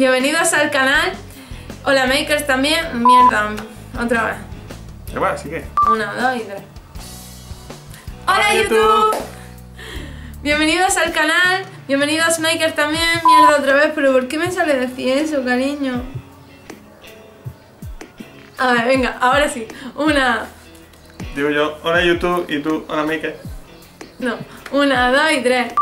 Bienvenidos al canal. Hola makers también. Mierda, otra vez. Igual, así que. Una, dos y tres. Hola YouTube. Bienvenidos al canal. Bienvenidos makers también. Mierda otra vez, pero ¿por qué me sale decir eso, cariño? A ver, venga, ahora sí. Una. Digo yo, hola YouTube y tú, hola Maker. No, una, dos y tres.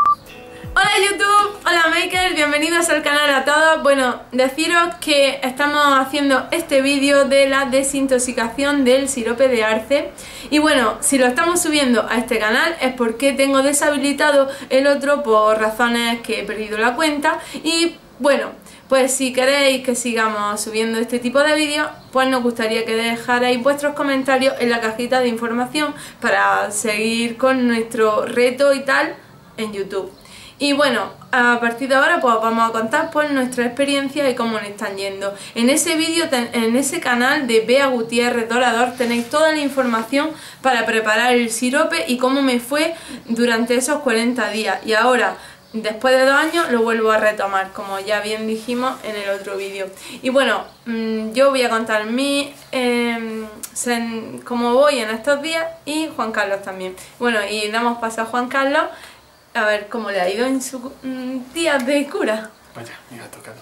Hola YouTube, hola Makers, bienvenidos al canal a todos. Bueno, deciros que estamos haciendo este vídeo de la desintoxicación del sirope de arce. Y bueno, si lo estamos subiendo a este canal es porque tengo deshabilitado el otro por razones que he perdido la cuenta. Y bueno, pues si queréis que sigamos subiendo este tipo de vídeos, pues nos gustaría que dejarais vuestros comentarios en la cajita de información para seguir con nuestro reto y tal en YouTube. Y bueno, a partir de ahora pues vamos a contar pues nuestra experiencia y cómo nos están yendo. En ese vídeo, en ese canal de Bea Gutiérrez Dorador tenéis toda la información para preparar el sirope y cómo me fue durante esos 40 días. Y ahora, después de dos años, lo vuelvo a retomar, como ya bien dijimos en el otro vídeo. Y bueno, mm, yo voy a contar mi... Eh, cómo voy en estos días y Juan Carlos también. Bueno, y damos paso a Juan Carlos a ver cómo le ha ido en su mm, día de cura. Vaya, me ha tocado.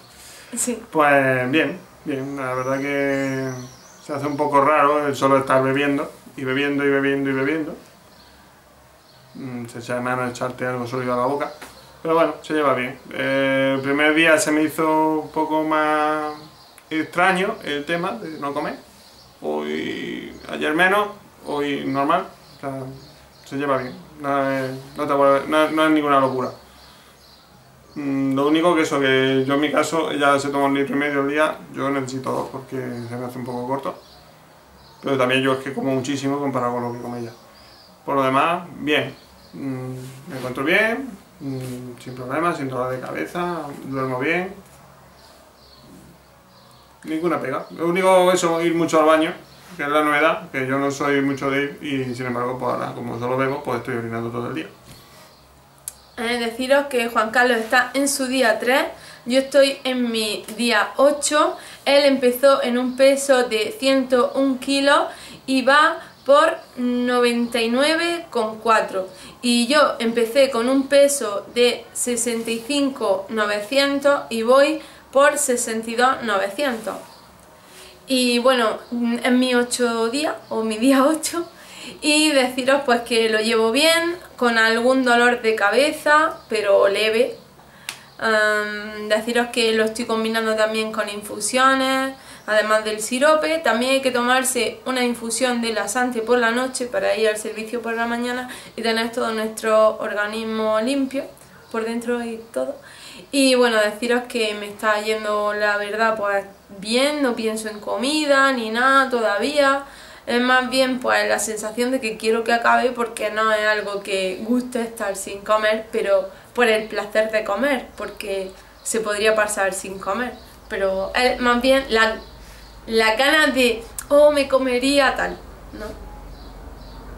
Sí. Pues bien, bien, la verdad que se hace un poco raro el solo estar bebiendo, y bebiendo, y bebiendo, y bebiendo. Mm, se echa de menos echarte algo sólido a la boca. Pero bueno, se lleva bien. Eh, el primer día se me hizo un poco más extraño el tema de no comer. Hoy, ayer menos, hoy normal. O sea, se lleva bien no es, ninguna locura. Mm, lo único que eso, que yo en mi caso, ella se toma un litro y medio al día, yo necesito dos porque se me hace un poco corto. Pero también yo es que como muchísimo comparado con lo que come ella. Por lo demás, bien. Mm, me encuentro bien, mm, sin problemas, sin dolor de cabeza, duermo bien. Ninguna pega. Lo único eso, ir mucho al baño, que es la novedad, que yo no soy mucho de ir y sin embargo, pues ahora como solo bebo, pues estoy orinando todo el día. Eh, deciros que Juan Carlos está en su día 3, yo estoy en mi día 8, él empezó en un peso de 101 kilos y va por 99,4 y yo empecé con un peso de 65,900 y voy por 62,900 y bueno, en mi 8 días, o mi día 8, y deciros pues que lo llevo bien, con algún dolor de cabeza, pero leve. deciros que lo estoy combinando también con infusiones, además del sirope. También hay que tomarse una infusión de lasante por la noche para ir al servicio por la mañana y tener todo nuestro organismo limpio, por dentro y todo. Y bueno, deciros que me está yendo la verdad pues bien, no pienso en comida ni nada todavía. Es más bien pues la sensación de que quiero que acabe porque no es algo que guste estar sin comer, pero por el placer de comer, porque se podría pasar sin comer. Pero es más bien la, la gana de, oh, me comería tal, ¿no?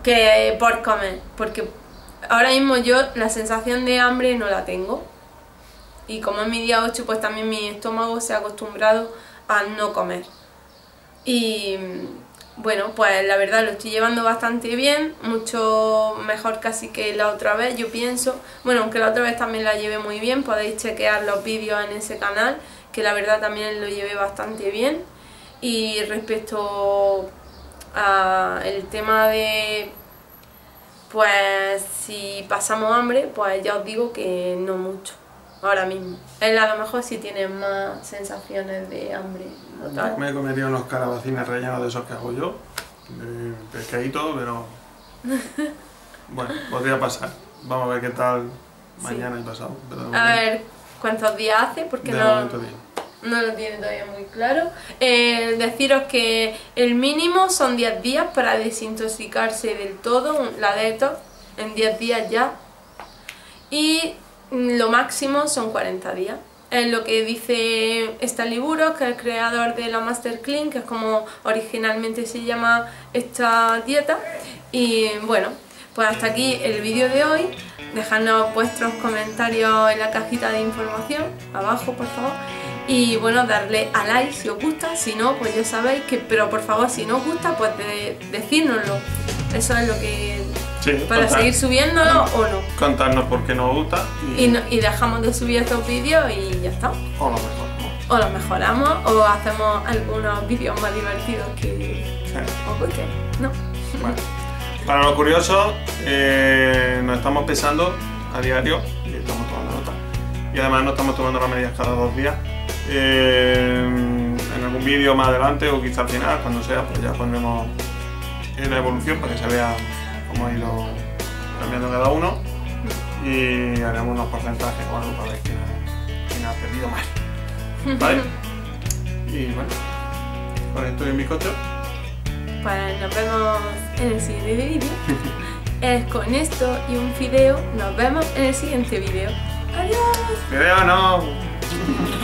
Que por comer, porque ahora mismo yo la sensación de hambre no la tengo y como es mi día 8 pues también mi estómago se ha acostumbrado a no comer. Y bueno, pues la verdad lo estoy llevando bastante bien, mucho mejor casi que la otra vez, yo pienso. Bueno, aunque la otra vez también la llevé muy bien, podéis chequear los vídeos en ese canal, que la verdad también lo llevé bastante bien. Y respecto al tema de pues si pasamos hambre, pues ya os digo que no mucho ahora mismo. Él a lo mejor sí tiene más sensaciones de hambre. Me comería unos calabacines rellenos de esos que hago yo, de pescadito, pero bueno, podría pasar. Vamos a ver qué tal mañana y pasado. a ver cuántos días hace, porque no, no lo tiene todavía muy claro. Eh, deciros que el mínimo son 10 días para desintoxicarse del todo, la detox, en 10 días ya. Y lo máximo son 40 días. Es lo que dice Stanley Burroughs, que es el creador de la Master Clean, que es como originalmente se llama esta dieta. Y bueno, pues hasta aquí el vídeo de hoy. Dejadnos vuestros comentarios en la cajita de información, abajo por favor. Y bueno, darle a like si os gusta, si no, pues ya sabéis que, pero por favor, si no os gusta, pues de, decírnoslo. Eso es lo que... Sí, para contar- seguir subiéndolo o no. Contarnos por qué nos gusta y, Y, no- y dejamos de subir estos vídeos y ya está. o lo mejor. ¿no? O los mejoramos o hacemos algunos vídeos más divertidos que Sí. os gusten, ¿no? Bueno, para los curiosos, eh, nos estamos pesando a diario y estamos tomando nota. Y además no estamos tomando las medidas cada dos días. Eh, en algún vídeo más adelante o quizá al final, cuando sea, pues ya pondremos la evolución para que se vea cómo ha ido cambiando cada uno y haremos unos porcentajes o algo para ver quién ha, quién ha perdido más. ¿Vale? Y bueno, con esto y un bizcocho. Pues nos vemos en el siguiente vídeo. Es con esto y un fideo. Nos vemos en el siguiente vídeo. Adiós. Video no.